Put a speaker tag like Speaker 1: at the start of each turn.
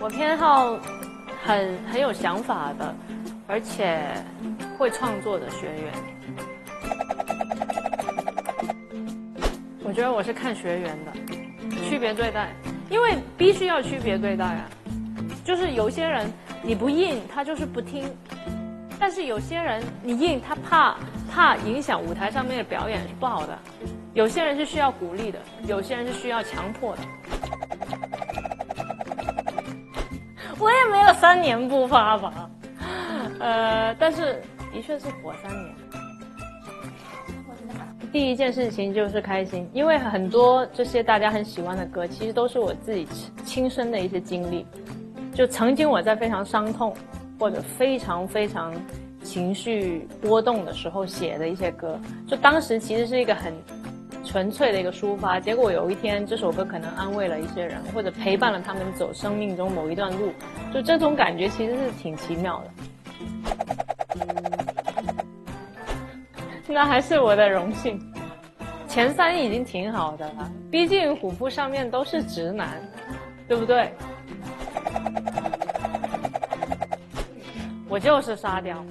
Speaker 1: 我偏好很很有想法的，而且会创作的学员。我觉得我是看学员的，区别对待，因为必须要区别对待啊。就是有些人你不硬，他就是不听；但是有些人你硬，他怕怕影响舞台上面的表演是不好的。有些人是需要鼓励的，有些人是需要强迫的。三年不发吧，呃，但是的确是火三年。第一件事情就是开心，因为很多这些大家很喜欢的歌，其实都是我自己亲身的一些经历。就曾经我在非常伤痛或者非常非常情绪波动的时候写的一些歌，就当时其实是一个很纯粹的一个抒发。结果有一天这首歌可能安慰了一些人，或者陪伴了他们走生命中某一段路，就这种感觉其实是挺奇妙的。那还是我的荣幸，前三已经挺好的了。毕竟虎扑上面都是直男，对不对？我就是沙雕。